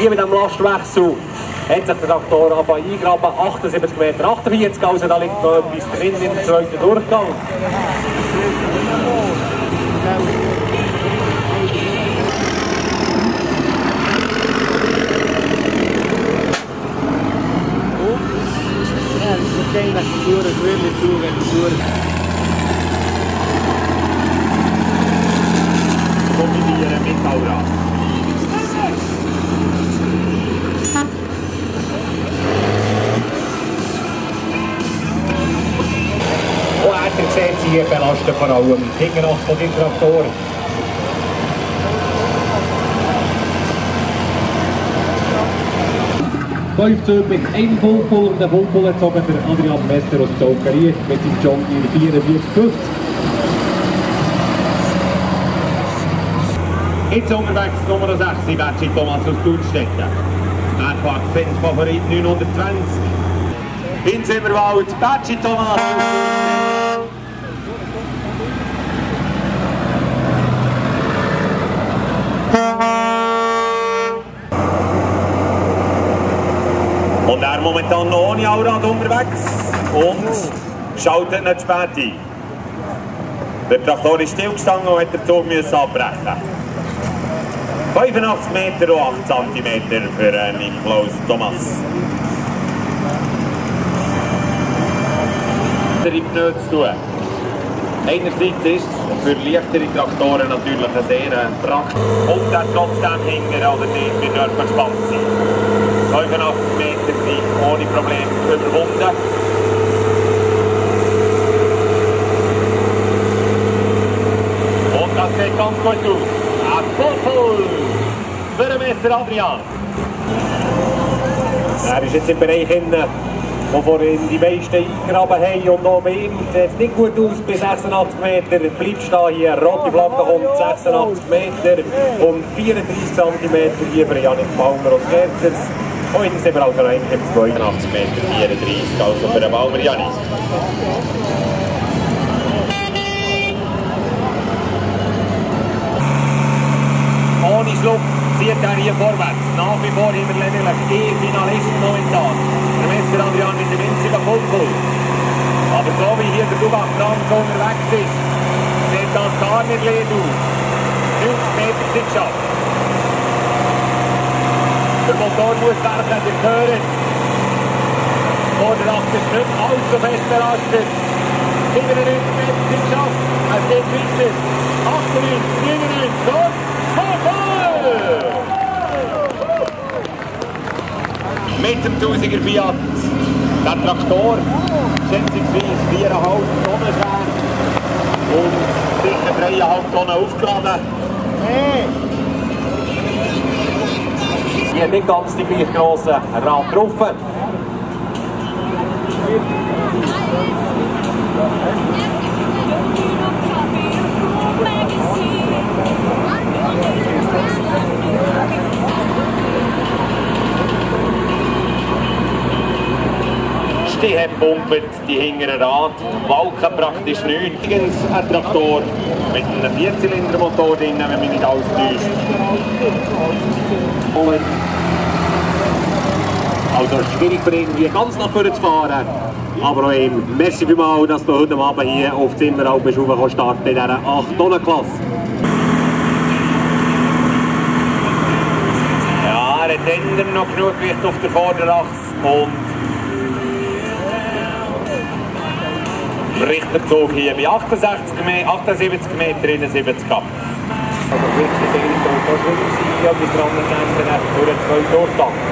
Hier mit dem Lastwechsel hat sich der Traktor angefangen eingraben, 78 Meter 48, also da liegt noch etwas drin im zweiten Durchgang. Mit Aura. Hier belastet vor allem hinten noch von den Traktor. Fünf Züge mit einem Vollpull und der Vollpull sogar der Adrian Messer aus Zaukerie mit seinem John Deere 4450. Jetzt unterwegs Nummer 6, Betschi Thomas aus Thunstetten. Er fährt Fans Favorit 920. Ins Immerwald, Betschi Thomas aus Er momentan noch ohne Allrad unterwegs und schaltet nicht spät ein. Der Traktor ist stillgestanden und hat den Zug abbrechen. 85 Meter und 8 cm für äh, Niklaus Thomas. Der Hypnoe zu tun. Einerseits ist es für leichtere Traktoren natürlich eine sehr äh, praktisch. Und dann trotzdem hingern oder nicht, wir dürfen gespannt sein. 85 Meter sind ohne Probleme überwunden. Und das sieht ganz gut aus. Vollpull für Messer Adrian. Er ist jetzt im Bereich innen, wo vorhin die meisten eingraben haben und auch bei ihm sieht es nicht gut aus bei 86 Meter. Bleibt stehen hier, rote Flagge kommt 86 Meter und 34 cm hier für Janik Baumer aus Gerzers. Heute sind wir also eigentlich im 82 Meter 34, also für den Baumer Janis. Ohne Schluck zieht er hier vorwärts. Nach wie vor immer lediglich E-Finalist momentan. Der Messer Adrian mit dem winzigen Vollpull. Aber so wie hier der Dubach Franz unterwegs ist, sieht das gar nicht leer aus. 50 Meter sind geschafft. Der Motor muss werken, ihr hört. Vorderachse ist nicht allzu fest belastet. 97 Meter sind geschafft. Es geht weiter. 98, 99 und Vollpull! Mit dem 1000er Fiat. Der Traktor, schätzungsweise 4,5 Tonnen schwer und sicher 3,5 Tonnen aufgeladen. Hier nicht ganz die gleich grossen Rad drauf. Stehen pumpet die hinteren Rad, Walken praktisch nicht. Übrigens ein Traktor mit einem Vierzylindermotor drin, wenn mich nicht alles täuscht. Es ist schwierig für ihn, hier ganz nach vorne zu fahren. Aber auch ihm, merci vielmals, dass du heute Abend hier auf Zimmerau bist starten in dieser 8-Tonnen-Klasse. Ja, er hat ändern noch genug Gewicht auf der Vorderachse und Richterzug hier bei 68 Me 78 Meter 71 ab. Also wirklich, der Eindruck, das würde ich ja bis dran kämpfen, durch den zweiten Durchgang.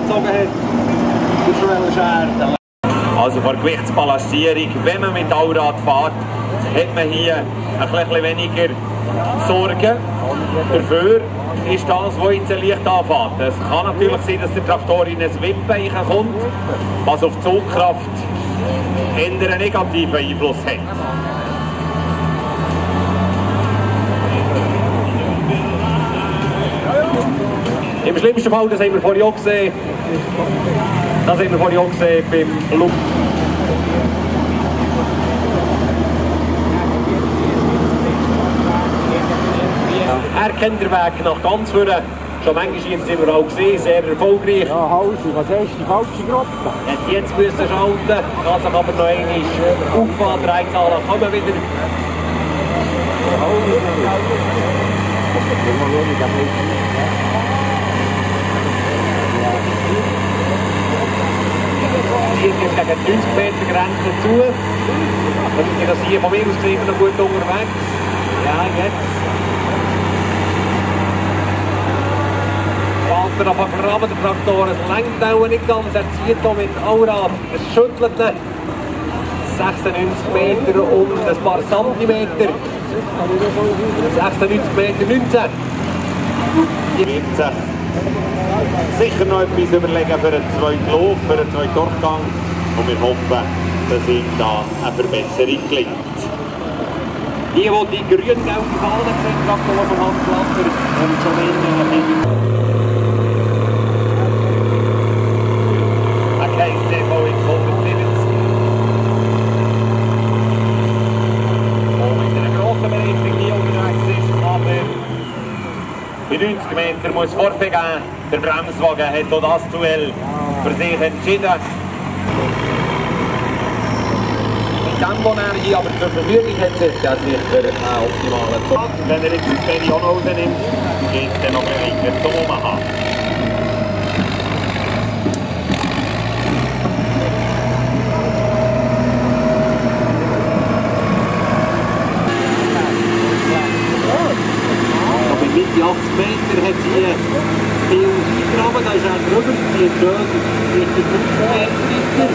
Gezogen hat. Joel Scher. Also vor Gewichtsballastierung, wenn man mit Allrad fährt, hat man hier ein bisschen weniger Sorgen. Dafür ist das, was jetzt leicht anfängt. Es kann natürlich sein, dass der Traktor in ein Wippen kommt, was auf die Zugkraft einen negativen Einfluss hat. Im schlimmsten Fall, das haben wir vorhin auch gesehen, das haben wir vorhin auch gesehen beim Luft. Er kennt den Weg nach ganz vorne. Schon manchmal sind wir auch gesehen, sehr erfolgreich. Ja, Hausi, was ist die falsche Gruppe? Hat jetzt müssen schalten, kann sich aber noch einmal auffahren, drei Zahlen kommen wieder. Hier geht gegen die 90 Meter Grenze zu. Dann ist das hier von mir aus gesehen noch gut unterwegs. Ja, jetzt. Fällt er auf den Graben, der Traktor, es lenkt auch nicht ganz, er zieht hier mit Allrad, es schüttelt ihn. 96 Meter und ein paar Zentimeter. 96 Meter 19. wird sich sicher noch etwas überlegen für einen zweiten Lauf, für einen zweiten Durchgang. Und wir hoffen, dass ihm da eine Verbesserung gelingt. Die, die die grün-gelbe Fahne sehen, Traktor von Hans Blatter und schon in Ein Case TV X 170. Und mit einer grossen Belastung hier unterwegs ist, aber bei 90 Metern muss Vorweg gehen. Der Bremswagen hat auch das Duell für sich entschieden. Mit dem, was er hier aber zur Verfügung hat, ist er sicher ein optimaler Zug. Wenn er jetzt die Penny auch rausnimmt, geht es dann noch weiter zum Omaha. gemeente heeft hier heel die is zijn rubben in Beuken. Dus de winter.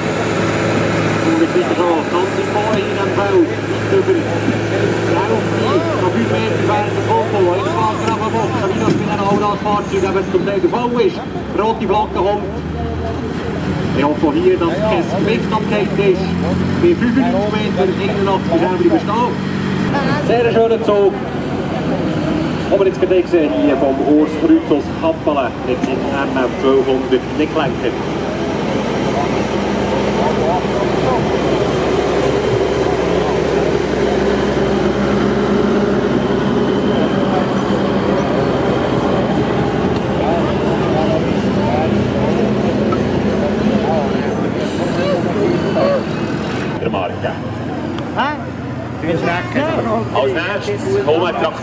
Toen ik dit zo kant is mooi in een bouw. Ja Daarom niet. Oh. Op uw de vogel. Ik ga eraf en op. Ga niet als binnen een oude aanvaartje dat het compleet de vouw is. Rood die vlakke hond. Ja, voor hier dat het gewicht op is. Weer 5 minuten meter in de. We zijn weer bestaan. Zij is. Hommeritske Dexen, die van Oorsgroet tot Hampala richting aan naar 200 kniklanken.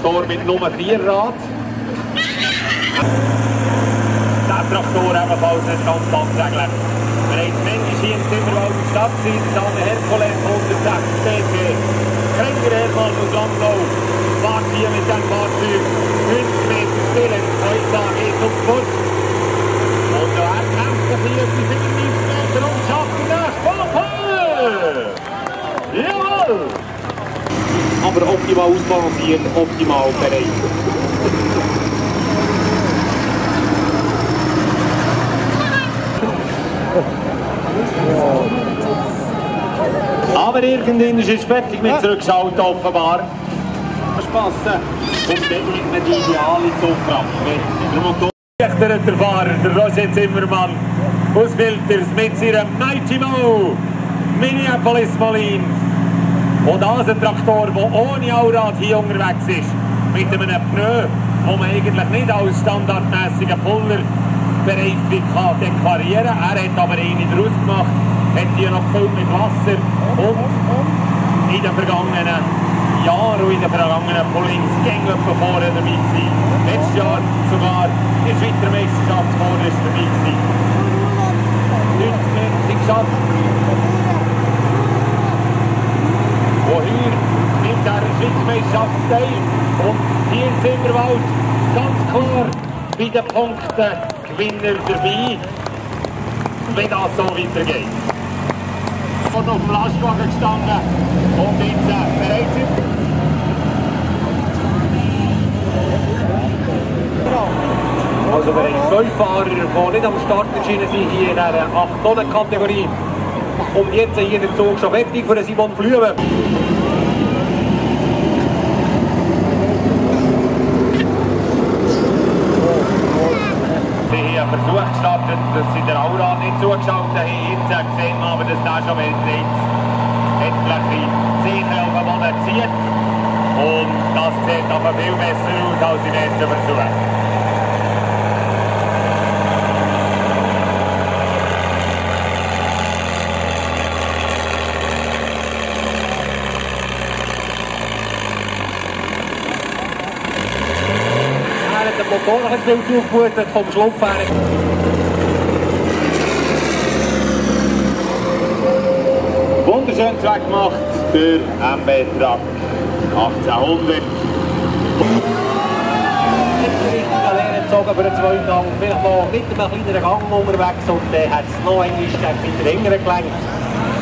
Traktor mit Nummer 4 Rad. Der Traktor ebenfalls nicht ganz haben es manchmal hier im Zimmerwald Stadt der Dame Herkules 160 cc. Krenger Hermann aus Landau fährt hier mit dem Fahrzeug 50 Meter stillen. Heute geht es um Kurs. Und da kämpft er hier die 95 Meter und schafft Aber optimal ausbalanciert, optimal bereit. Aber irgendwann ist es fertig mit Zurückschalten offenbar. Spassen. Und dann hat man die ideale Zugkraft. Der Motor der Fahrer, der Roger Zimmermann aus Filters mit seinem Mighty Mo Minneapolis Molin. Und das ein Traktor, der ohne Allrad hier unterwegs ist. Mit einem Pneu, wo man eigentlich nicht als standardmäßigen Pullerbereifung kann deklarieren kann. Er hat aber eine daraus gemacht, hat hier noch gefüllt mit Wasser und in den vergangenen Jahren und in den vergangenen Pullings ging etwa vorne dabei gewesen. Letztes Jahr sogar in der Schweizer Meisterschaft vorne ist dabei gewesen. 90 Meter geschafft. Der Schweizer Meisterschaft teil. Und hier in Zimmerwald ganz klar bei den Punkten Gewinner dabei, wenn das so weitergeht. vorne auf dem Lastwagen gestanden und jetzt äh, bereit sind. Also wir haben zwölf Fahrer, die nicht am Start erschienen sind, hier in einer 8-Tonnen-Kategorie. Und jetzt hier der Zug schon fertig für Simon Flüme. Sie haben gestartet, dass sie der Aura nicht zugeschaut haben. Jetzt gesehen aber, dass der schon weltweit etliche Zeichen auf. Und das sieht aber viel besser aus als im ersten Versuch. Er Motor ein bisschen zugefuttert vom Schlupf her. Wunderschön gemacht, der MB Truck 1800. Jetzt richtig Lehre gezogen für den zweiten Gang. Vielleicht noch mit einem kleineren Gang unterwegs und dann hat es noch einmal weiter hinten gelenkt.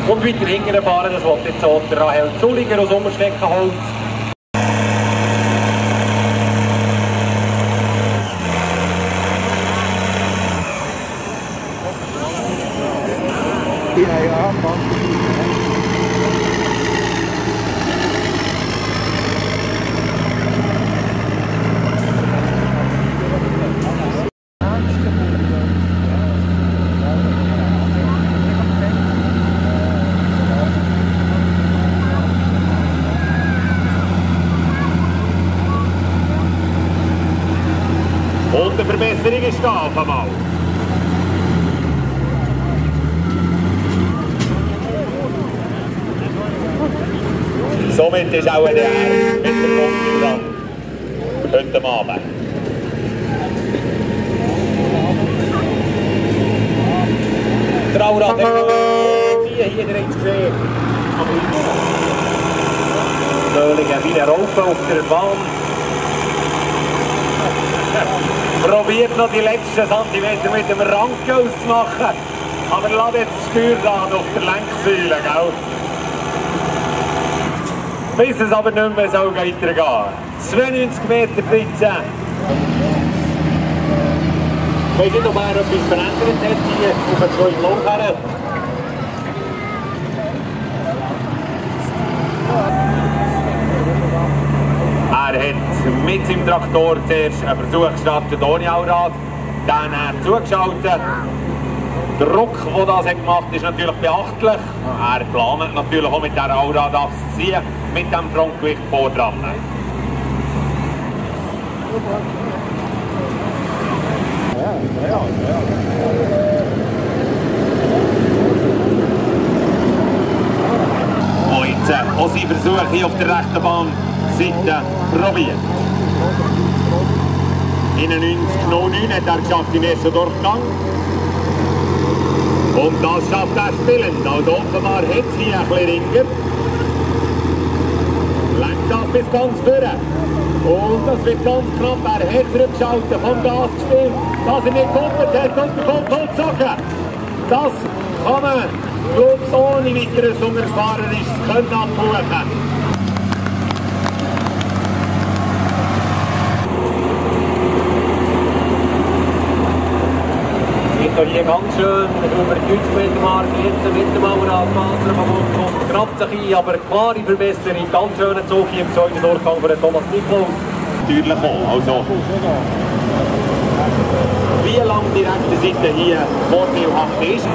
Und weiter hinten fahren, das wird jetzt auch der Rahel Zulliger aus Umsteckenholz. niedrigen Stahlverbau. Somit ist auch der mit de Grundprogramm heute Abend. Traurat, hier, hier direkt gesehen. Fröhlich, wieder Raupen auf der Bahn. Probiert noch die letzten Zentimeter mit dem Ranke auszumachen. Aber lass jetzt das Steuerrad auf der Lenksäule, gell? Bis es aber nicht mehr so weitergehen. 92 Meter 13. Weißt du, ob er etwas verändert hat hier auf den zweiten her? Er hat mit seinem Traktor zuerst einen Versuch gestartet ohne Allrad, dann er zugeschaltet. Der Druck, den das hat gemacht hat, ist natürlich beachtlich. Er plant natürlich auch mit dieser Allrad abzuziehen, mit dem Frontgewicht vor dran. Und jetzt äh, auch sein Versuch hier auf der rechten Bahnseite probiert. 91,09 hat er geschafft im ersten Durchgang. Und das schafft er spielend. Also offenbar hat es hier ein bisschen Ringer. Lenkt das bis ganz vorne. Und das wird ganz knapp. Er hat zurückgeschaltet, vom Gas gespielt, dass er nicht kuppelt hat und bekommt Holzsachen. Das kann man, glaube ich, ohne weiteres Unerfahrenes können abbuchen. Habe hier ganz schön über die 90 Meter Marke jetzt mit dem Aura-Faser und grabt sich ein, aber klare Verbesserung, ganz schöner Zug hier im zweiten Durchgang den Thomas Niklaus. Natürlich auch. Also, wie lang die rechte Seite hier vorteilhaft ist.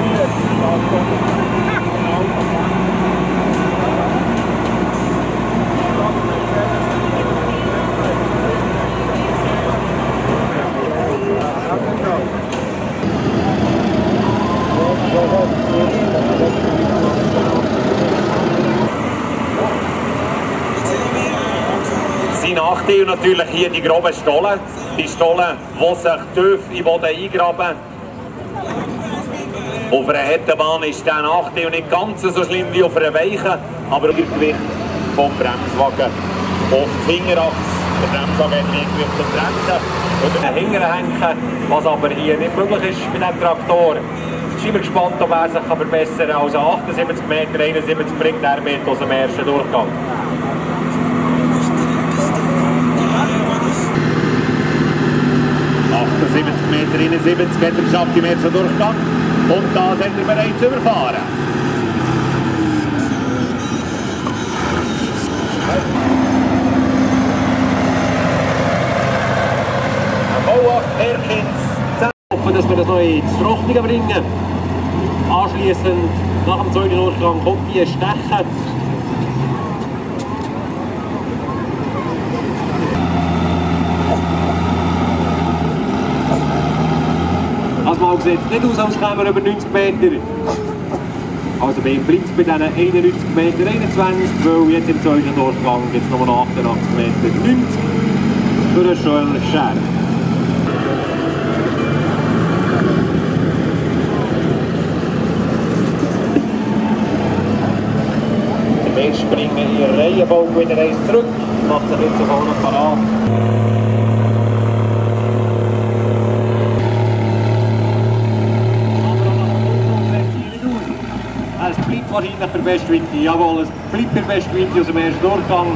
Sein Nachteil natürlich hier die groben Stollen. Die Stollen, die sich tief in den Boden eingraben. Auf einer Hettenbahn ist der Nachteil nicht ganz so schlimm wie auf einer weichen, aber das Gewicht vom Bremswagen auf die Fingerachse. Der Bremswagen hat mehr Gewicht zum Bremsen. Oder hinten hängen, was aber hier nicht möglich ist mit dem Traktor. sind wir gespannt, ob er sich verbessern kann. Also 78 Meter, 71 bringt er mit aus dem ersten Durchgang. Meter 71 hat er geschafft im ersten Durchgang und da sind wir bereits überfahren. Bauach Perkins. Hoffen, dass wir das noch ins Trockene bringen. Anschließend, nach dem zweiten Durchgang, kommt die Stechen. Als wir auch sehen, nicht Haushaltskammer über 90 Meter. Also bin ich blind bei diesen 91 Meter 21, weil jetzt im zweiten Durchgang gibt es nochmal 88 Meter 90 für den schönen Scherf. springen in Reihenbogen wieder eens terug. Macht er jetzt auch noch parat. Es bleibt wahrscheinlich der beste Winter. Jawohl, es bleibt der beste Winter aus dem ersten Durchgang.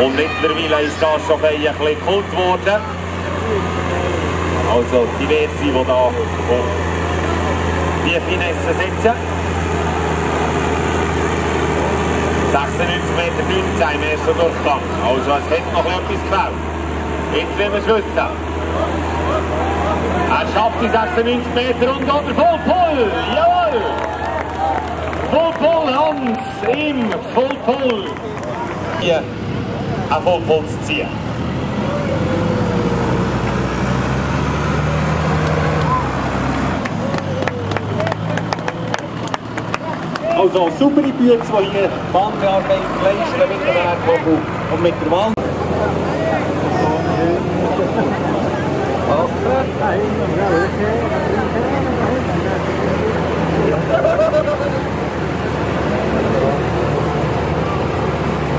Und mittlerweile ist das schon ein bisschen kult geworden. Also diverse, die da auf die Finesse sitzen. 96 Meter 19 im ersten Durchgang. Also es hätte noch etwas gefällt. Jetzt wollen wir es wissen. Er schafft die 96 Meter und oder Vollpull. Jawohl! Vollpull Hans im Vollpull. Hier a bol ziehen. Also al super Büchse, die hier Wandarbeit met mit dem Erdkabel und met de Wand.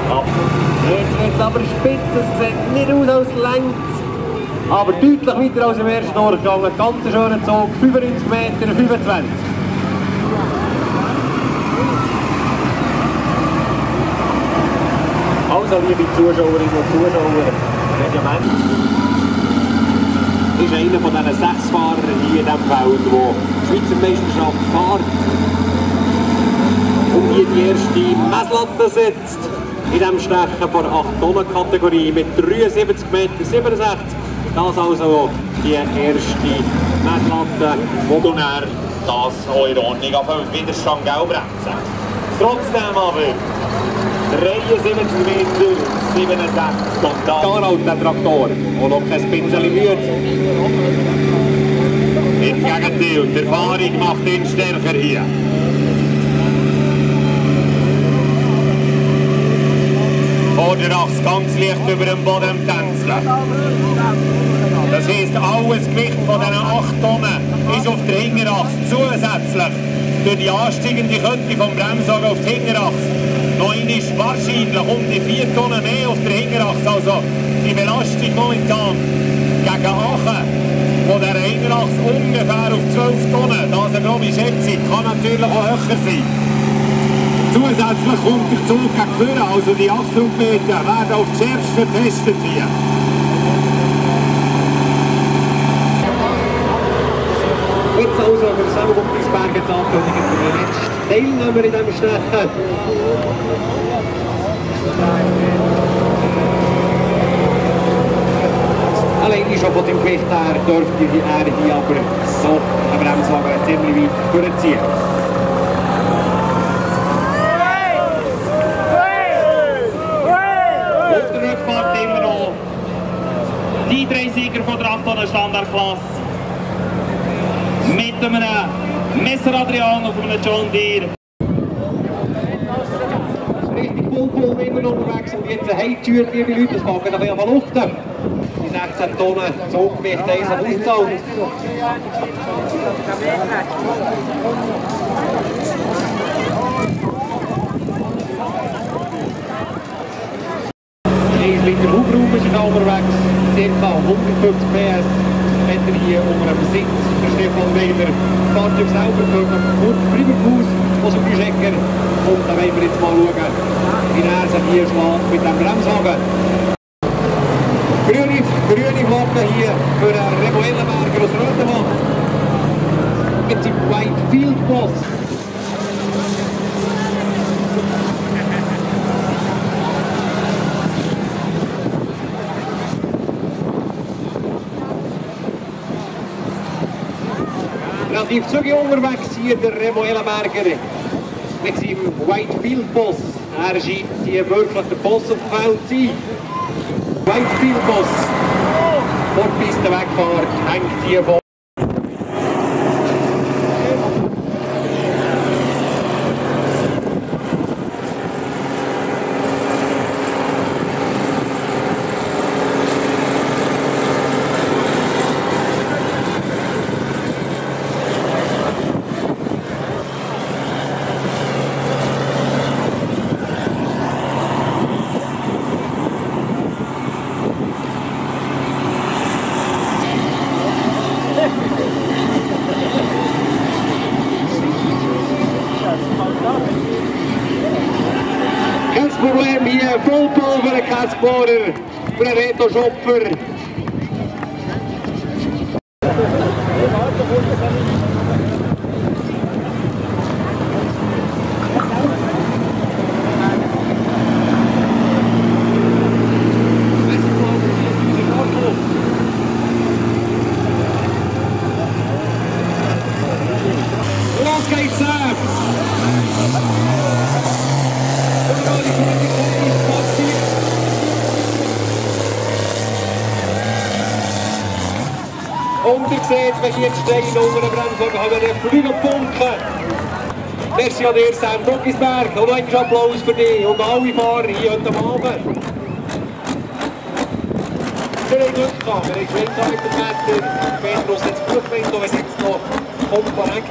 Jetzt wird es aber spitz, es sieht nicht aus als längt. Aber deutlich weiter als im ersten Durchgang. Ein ganz schöner Zug, 95 Meter, 25. Also, liebe Zuschauerinnen und Zuschauer, Regiment ist einer von diesen sechs Fahrern hier in diesem Feld, der die Schweizer Meisterschaft fährt und hier die erste Messlatte setzt in diesem Stechen vor 8-Tonnen-Kategorie mit 73 Meter 67. Das also die erste Messlatte, du dann das auch in Ordnung auf Widerstand gelb bremsen. Trotzdem aber 73 Meter 67 und dann Garalt, der Traktor, und noch kein bisschen müde. im Gegenteil, die Erfahrung macht ihn stärker hier. Vorderachs ganz leicht über dem Boden tänzeln. Das heisst, alles Gewicht von diesen 8 Tonnen ist auf der Hinterachs zusätzlich durch die ansteigende Kette vom Bremswagen auf die Hinterachs noch einmal wahrscheinlich um die 4 Tonnen mehr auf der Hinterachs. Also die Belastung momentan gegen Aachen von der Hinterachs ungefähr auf 12 Tonnen. Das ist eine grobe Schätzung, kann natürlich auch höher sein. Zusätzlich kommt der Zug gegen vorne, also die 800 Meter werden auf das Schärfste getestet hier. Jetzt also für das Sammelgumpisberg jetzt ankündigen für den letzten Teilnehmer in diesem Stechen. Allein schon von dem Gewicht her dürfte er hier aber so einen Bremswagen ziemlich weit durchziehen. Die drie zeker kwadrant van de standaardklas. Met een eh, Messer Adriano of een John Deere. Richtig voll immer unterwegs und jetzt eine Heimtür, liebe Leute, das mag noch einmal luften. Die 16 Tonnen Zuggewicht, eins am Auszahlen. Mit dem Hubraum ist er unterwegs, ca. 150 PS hat er hier unter dem Sitz, der Stefan Weiler. Das Fahrzeug selber gehört auf Kurt Primerhaus, also Büschecker. Und da wollen wir jetzt mal schauen, wie er sich hier schlägt mit dem Bremswagen. Grüne, grüne Flagge hier für Remo Ellenberger aus Rötemann. Mit seinem White Field Boss. Relativ zügig unterwegs hier der Remo Ellenberger mit seinem White Field Boss. Er scheint hier wirklich der Boss auf dem Feld zu sein. White Field Boss. Fortpiste Wegfahrt hängt hier vor. Kein Problem hier, Explorer, für einen Reto Schopfer. Dem Bremswagen, haben wir den Flügelpunken. Merci an dir, Sam Duckisberg. Und noch einen Applaus für dich und alle Fahrer hier heute Abend. Wir haben Glück gehabt, wir haben Geschwindigkeit im Wetter. Petrus hat es gut gemeint, aber es jetzt noch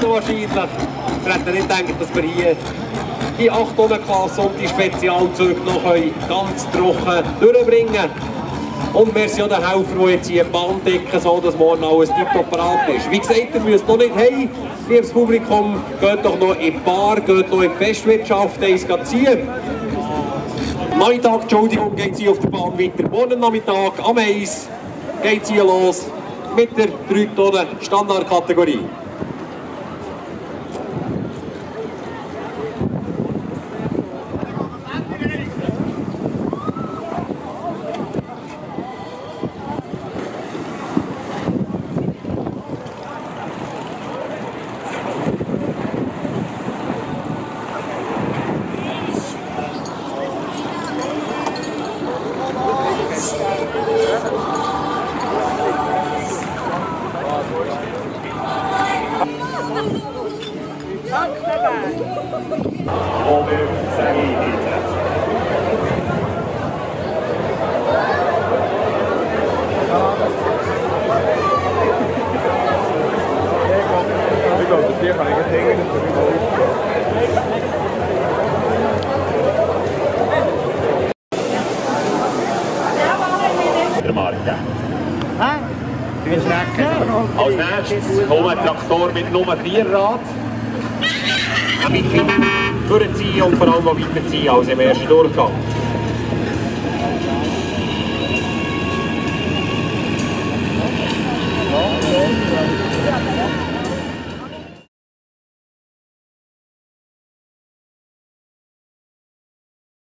noch wahrscheinlich. Wir hätten nicht gedacht, dass wir hier die 8 Tonnen Klasse und die Spezialzüge noch ganz trocken durchbringen können. Und merci an den Helfer, die jetzt hier die Bahn decken, so dass morgen alles tiptop parat ist. Wie gesagt, ihr müsst noch nicht hey, liebes Publikum, geht doch noch in die Bar, geht noch in die Festwirtschaft, eins ziehen. Nachmittag, Entschuldigung, geht sie auf der Bahn weiter. Morgen Nachmittag am 1 geht sie los mit der 3 Tonnen Standardkategorie. Als nächstes kommen ein Traktor mit Nummer 4 Rad. Durchziehen und vor allem auch weiterziehen als im ersten Durchgang.